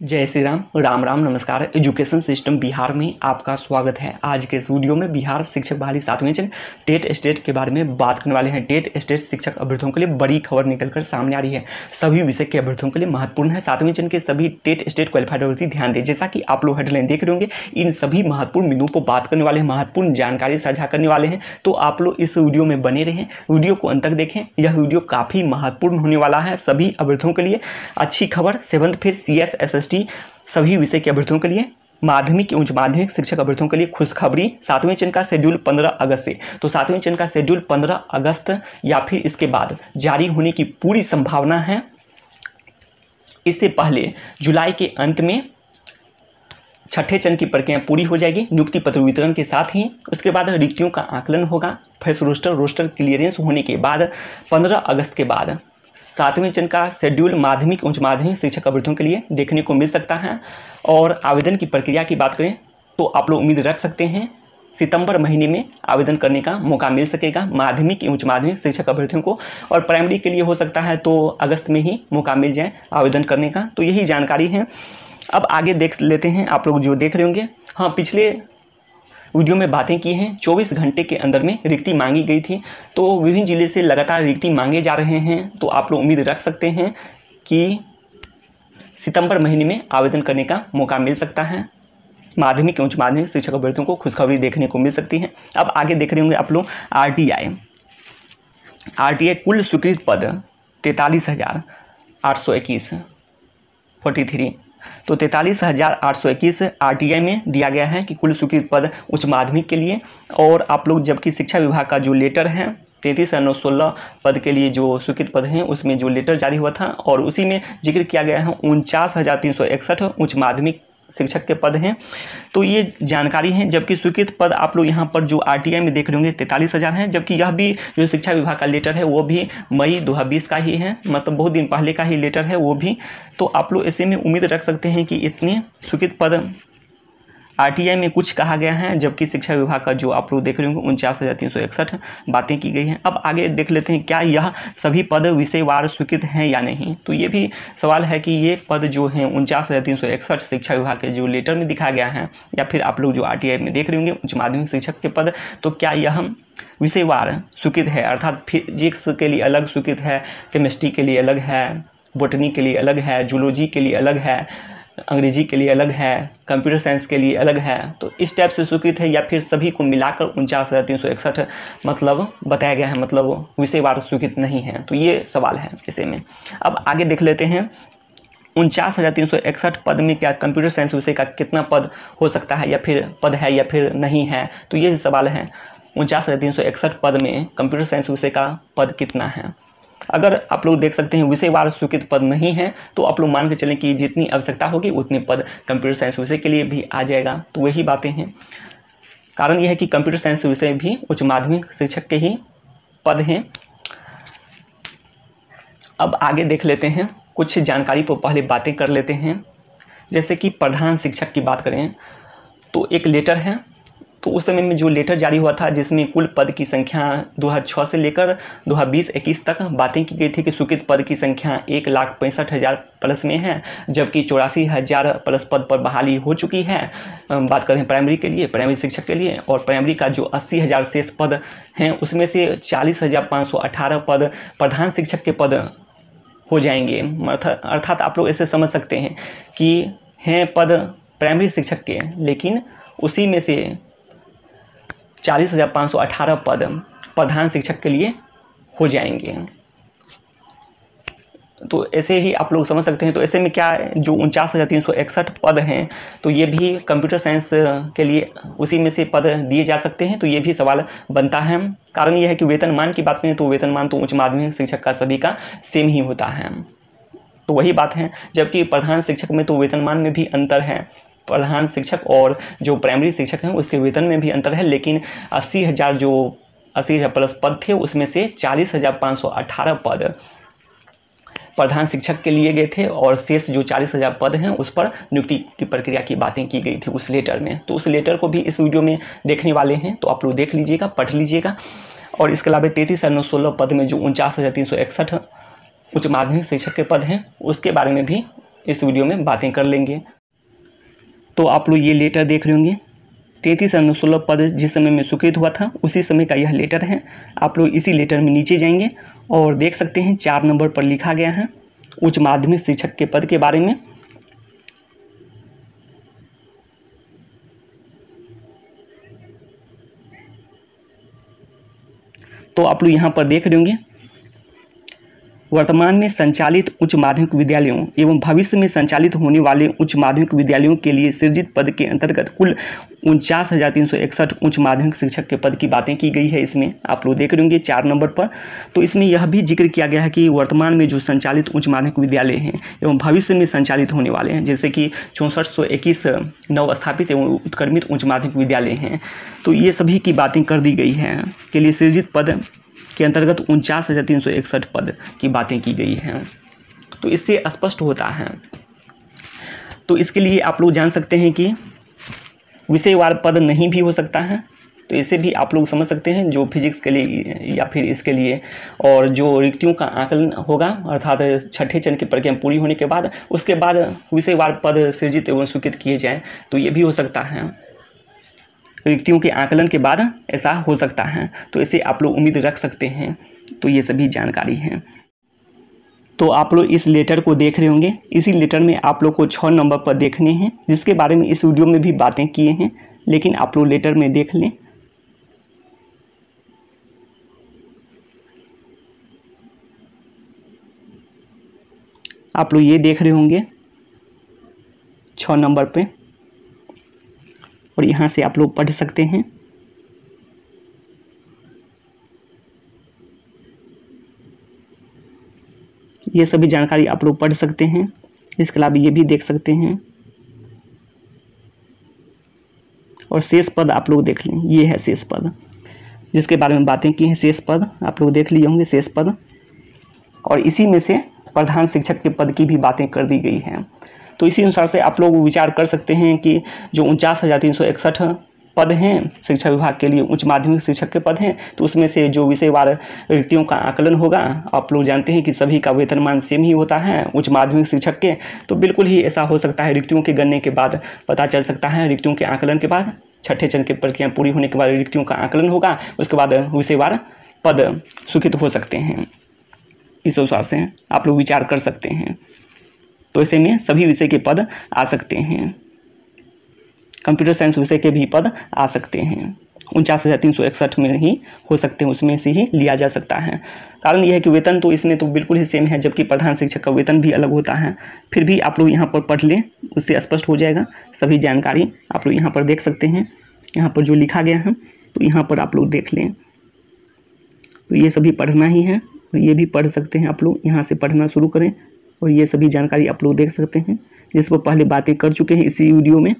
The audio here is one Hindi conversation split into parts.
जय श्री राम राम राम नमस्कार। एजुकेशन सिस्टम बिहार में आपका स्वागत है। आज के इस वीडियो में बिहार शिक्षक बहाली सातवें चरण टेट स्टेट के बारे में बात करने वाले हैं। टेट स्टेट शिक्षक अभ्यर्थियों के लिए बड़ी खबर निकलकर सामने आ रही है। सभी विषय के अभ्यर्थियों के लिए महत्वपूर्ण है। सातवें चरण के सभी टेट स्टेट क्वालिफाइड अभ्यर्थी ध्यान दें, जैसा कि आप लोग हेडलाइन देख रहे होंगे, इन सभी महत्वपूर्ण बिंदुओं को बात करने वाले हैं, महत्वपूर्ण जानकारी साझा करने वाले हैं। तो आप लोग इस वीडियो में बने रहें। वीडियो को अंत तक देखें। यह वीडियो काफ़ी महत्वपूर्ण होने वाला है सभी अभ्यर्थियों के लिए। अच्छी खबर सेवंथ फिर C S S S T सभी विषय के अभ्यर्थियों के लिए, माध्यमिक एवं उच्च माध्यमिक शिक्षक अभ्यर्थियों के लिए खुशखबरी सातवें चरण का शेड्यूल 15 अगस्त से। तो सातवें चरण का शेड्यूल 15 अगस्त या फिर इसके बाद जारी होने की पूरी संभावना है। इससे पहले जुलाई के अंत में छठे चरण की प्रक्रिया पूरी हो जाएगी, नियुक्ति पत्र वितरण के साथ ही। उसके बाद रिक्तियों का आकलन होगा, फेस रोस्टर रोस्टर क्लियरेंस होने के बाद 15 अगस्त के बाद सातवें चरण का शेड्यूल माध्यमिक, उच्च माध्यमिक शिक्षक अभ्यर्थियों के लिए देखने को मिल सकता है। और आवेदन की प्रक्रिया की बात करें तो आप लोग उम्मीद रख सकते हैं, सितंबर महीने में आवेदन करने का मौका मिल सकेगा माध्यमिक उच्च माध्यमिक शिक्षक अभ्यर्थियों को। और प्राइमरी के लिए हो सकता है तो अगस्त में ही मौका मिल जाए आवेदन करने का। तो यही जानकारी है। अब आगे देख लेते हैं, आप लोग जो देख रहे होंगे। हाँ पिछले वीडियो में बातें की हैं। 24 घंटे के अंदर में रिक्ति मांगी गई थी। तो विभिन्न ज़िले से लगातार रिक्ति मांगे जा रहे हैं। तो आप लोग उम्मीद रख सकते हैं कि सितंबर महीने में आवेदन करने का मौका मिल सकता है। माध्यमिक उच्च माध्यमिक शिक्षक अभ्यर्थियों को खुशखबरी देखने को मिल सकती है। अब आगे देख रहे होंगे आप लोग R T I R T I कुल स्वीकृत पद तैंतालीस हज़ार आठ सौ इक्कीस, फोर्टी थ्री। तो तैंतालीस हज़ार आठ सौ इक्कीस आर टी आई में दिया गया है कि कुल स्वीकृत पद उच्च माध्यमिक के लिए और आप लोग जबकि शिक्षा विभाग का जो लेटर है, तैंतीस नौ सोलह पद के लिए जो स्वीकृत पद हैं, उसमें जो लेटर जारी हुआ था और उसी में ज़िक्र किया गया है उनचास हज़ार तीन सौ इकसठ उच्च माध्यमिक शिक्षक के पद हैं। तो ये जानकारी है, जबकि स्वीकृत पद आप लोग यहाँ पर जो आर में देख रहे होंगे, तैंतालीस हज़ार हैं, जबकि यह भी जो शिक्षा विभाग का लेटर है, वो भी मई दो हज़ार बीस का ही है मतलब बहुत दिन पहले का ही लेटर है, वो भी। तो आप लोग ऐसे में उम्मीद रख सकते हैं कि इतने स्वीकृत पद आरटीआई में कुछ कहा गया है, जबकि शिक्षा विभाग का जो आप लोग देख रहे होंगे उनचास हज़ार तीन सौ इकसठ बातें की गई हैं। अब आगे देख लेते हैं, क्या यह सभी पद विषयवार स्वीकृत हैं या नहीं? तो ये भी सवाल है कि ये पद जो हैं, उनचास हज़ार तीन सौ इकसठ शिक्षा विभाग के जो लेटर में दिखाया गया है, या फिर आप लोग जो आरटीआई में देख रहे होंगे, उच्च माध्यमिक शिक्षक के पद तो क्या यह विषयवार स्वीकृत है? अर्थात फिजिक्स के लिए अलग स्वीकृत है, केमिस्ट्री के लिए अलग है बोटनी के लिए अलग है जूलॉजी के लिए अलग है अंग्रेज़ी के लिए अलग है कंप्यूटर साइंस के लिए अलग है तो इस टाइप से स्वीकृत है या फिर सभी को मिलाकर उनचास हज़ार तीन सौ इकसठ मतलब बताया गया है मतलब विषयवार स्वीकृत नहीं है। तो ये सवाल है इसे में। अब आगे देख लेते हैं, उनचास हज़ार तीन सौ इकसठ पद में क्या कंप्यूटर साइंस विषय का कितना पद हो सकता है या फिर पद है या फिर नहीं है? तो ये सवाल है, उनचास हज़ार तीन सौ इकसठ पद में कंप्यूटर साइंस विषय का पद कितना है? अगर आप लोग देख सकते हैं विषयवार स्वीकृत पद नहीं है तो आप लोग मान के चलें कि जितनी आवश्यकता होगी, उतने पद कंप्यूटर साइंस विषय के लिए भी आ जाएगा। तो वही बातें हैं। कारण यह है कि कंप्यूटर साइंस विषय भी उच्च माध्यमिक शिक्षक के ही पद हैं। अब आगे देख लेते हैं। कुछ जानकारी पर पहले बातें कर लेते हैं। जैसे कि प्रधान शिक्षक की बात करें तो एक लेटर है। तो उस समय में जो लेटर जारी हुआ था, जिसमें कुल पद की संख्या 2006 से लेकर 2020-21 तक बातें की गई थी कि स्वीकृत पद की संख्या एक लाख पैंसठ हज़ार प्लस में है, जबकि चौरासी हज़ार प्लस पद पर बहाली हो चुकी है। बात करें प्राइमरी के लिए, प्राइमरी शिक्षक के लिए, और प्राइमरी का जो अस्सी हज़ार शेष पद हैं, उसमें से चालीस हज़ार पाँच सौ अठारह पद प्रधान शिक्षक के पद हो जाएँगे। अर्थात आप लोग ऐसे समझ सकते हैं कि हैं पद प्राइमरी शिक्षक के, लेकिन उसी में से चालीस हज़ार पाँच सौ अठारह पद प्रधान शिक्षक के लिए हो जाएँगे। तो ऐसे ही आप लोग समझ सकते हैं तो ऐसे में क्या जो उनचास हज़ार तीन सौ इकसठ पद हैं तो ये भी कंप्यूटर साइंस के लिए उसी में से पद दिए जा सकते हैं तो ये भी सवाल बनता है। कारण ये है कि वेतनमान की बात करें तो वेतनमान तो उच्च माध्यमिक शिक्षक का सभी का सेम ही होता है। तो वही बात है, जबकि प्रधान शिक्षक में तो वेतनमान में भी अंतर है। प्रधान शिक्षक और जो प्राइमरी शिक्षक हैं, उसके वेतन में भी अंतर है, लेकिन अस्सी हज़ार जो, अस्सी हज़ार प्लस पद थे, उसमें से चालीस हज़ार पाँच सौ अठारह पद प्रधान शिक्षक के लिए गए थे और शेष जो चालीस हज़ार पद हैं, उस पर नियुक्ति की प्रक्रिया की बातें की गई थी उस लेटर में। तो उस लेटर को भी इस वीडियो में देखने वाले हैं तो आप लोग देख लीजिएगा, पढ़ लीजिएगा। और इसके अलावा तैंतीस हज़ार नौ सोलह पद में जो उनचास हज़ार तीन सौ इकसठ उच्च माध्यमिक शिक्षक के पद हैं, उसके बारे में भी इस वीडियो में बातें कर लेंगे। तो आप लोग ये लेटर देख रहे होंगे। तैंतीस अनुसुलभ पद जिस समय में स्वीकृत हुआ था, उसी समय का यह लेटर है। आप लोग इसी लेटर में नीचे जाएँगे और देख सकते हैं चार नंबर पर लिखा गया है उच्च माध्यमिक शिक्षक के पद के बारे में। तो आप लोग यहाँ पर देख रहे होंगे वर्तमान में संचालित उच्च माध्यमिक विद्यालयों एवं भविष्य में संचालित होने वाले उच्च माध्यमिक विद्यालयों के लिए सृजित पद के अंतर्गत कुल उनचास हज़ार तीन सौ इकसठ उच्च माध्यमिक शिक्षक के पद की बातें की गई है। इसमें आप लोग देख रहे होंगे चार नंबर पर। तो इसमें यह भी ज़िक्र किया गया है कि वर्तमान में जो संचालित उच्च माध्यमिक विद्यालय हैं एवं भविष्य में संचालित होने वाले हैं, जैसे कि चौंसठ सौ इक्कीस नव स्थापित एवं उत्क्रमित उच्च माध्यमिक विद्यालय हैं। तो ये सभी की बातें कर दी गई हैं। के लिए सृजित पद के अंतर्गत उनचास हज़ार तीन सौ इकसठ पद की बातें की गई हैं। तो इससे स्पष्ट होता है। तो इसके लिए आप लोग जान सकते हैं कि विषयवार पद नहीं भी हो सकता है। तो इसे भी आप लोग समझ सकते हैं, जो फिजिक्स के लिए या फिर इसके लिए। और जो रिक्तियों का आकलन होगा, अर्थात छठे चरण की प्रक्रिया पूरी होने के बाद, उसके बाद विषयवार पद सृजित एवं स्वीकृत किए जाएँ तो ये भी हो सकता है। रिक्तियों के आकलन के बाद ऐसा हो सकता है। तो इसे आप लोग उम्मीद रख सकते हैं। तो ये सभी जानकारी हैं। तो आप लोग इस लेटर को देख रहे होंगे। इसी लेटर में आप लोग को छः नंबर पर देखने हैं, जिसके बारे में इस वीडियो में भी बातें किए हैं। लेकिन आप लोग लेटर में देख लें। आप लोग ये देख रहे होंगे छः नंबर पे। और यहाँ से आप लोग पढ़ सकते हैं। ये सभी जानकारी आप लोग पढ़ सकते हैं। इसके अलावा ये भी देख सकते हैं। और शेष पद आप लोग देख लें। ये है शेष पद। जिसके बारे में बातें की हैं, शेष पद। आप लोग देख लिए होंगे शेष पद। और इसी में से प्रधान शिक्षक के पद की भी बातें कर दी गई हैं। तो इसी अनुसार से आप लोग विचार कर सकते हैं कि जो उनचास हज़ार तीन सौ इकसठ पद हैं, शिक्षा विभाग के लिए उच्च माध्यमिक शिक्षक के पद हैं तो उसमें से जो विषयवार रिक्तियों का आकलन होगा, आप लोग जानते हैं कि सभी का वेतनमान सेम ही होता है, उच्च माध्यमिक शिक्षक के तो बिल्कुल ही ऐसा हो सकता है, रिक्तियों के गणने के बाद पता चल सकता है, रिक्तियों के आकलन के बाद छठे चरण की प्रक्रिया पूरी होने के बाद रिक्तियों का आकलन होगा, उसके बाद विषयवार पद स्वीकृत हो सकते हैं। इस अनुसार से आप लोग विचार कर सकते हैं। तो ऐसे में सभी विषय के पद आ सकते हैं। कंप्यूटर साइंस विषय के भी पद आ सकते हैं। उनचास हज़ार तीन सौ इकसठ में ही हो सकते हैं, उसमें से ही लिया जा सकता है। कारण यह है कि वेतन तो इसमें तो बिल्कुल ही सेम है, जबकि प्रधान शिक्षक का वेतन भी अलग होता है। फिर भी आप लोग यहाँ पर पढ़ लें, उससे स्पष्ट हो जाएगा। सभी जानकारी आप लोग यहाँ पर देख सकते हैं। यहाँ पर जो लिखा गया है तो यहाँ पर आप लोग देख लें। तो ये सभी पढ़ना ही है ये भी पढ़ सकते हैं आप लोग। यहाँ से पढ़ना शुरू करें और ये सभी जानकारी आप लोग देख सकते हैं, जिस पर पहले बातें कर चुके हैं इसी वीडियो में।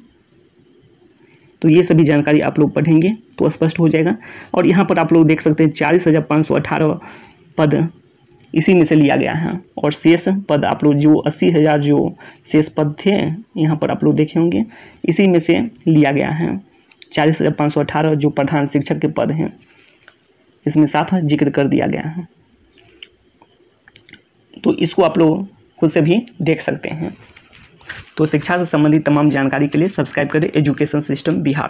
तो ये सभी जानकारी आप लोग पढ़ेंगे तो स्पष्ट हो जाएगा। और यहाँ पर आप लोग देख सकते हैं चालीस हज़ार पाँच सौ अठारह पद इसी में से लिया गया है। और शेष पद आप लोग जो अस्सी हज़ार जो शेष पद थे, यहाँ पर आप लोग देखे होंगे, इसी में से लिया गया है। चालीस हज़ार पाँच सौ अठारह जो प्रधान शिक्षक के पद हैं, इसमें साफ़ ज़िक्र कर दिया गया है। तो इसको आप लोग खुद से भी देख सकते हैं। तो शिक्षा से संबंधित तमाम जानकारी के लिए सब्सक्राइब करें एजुकेशन सिस्टम बिहार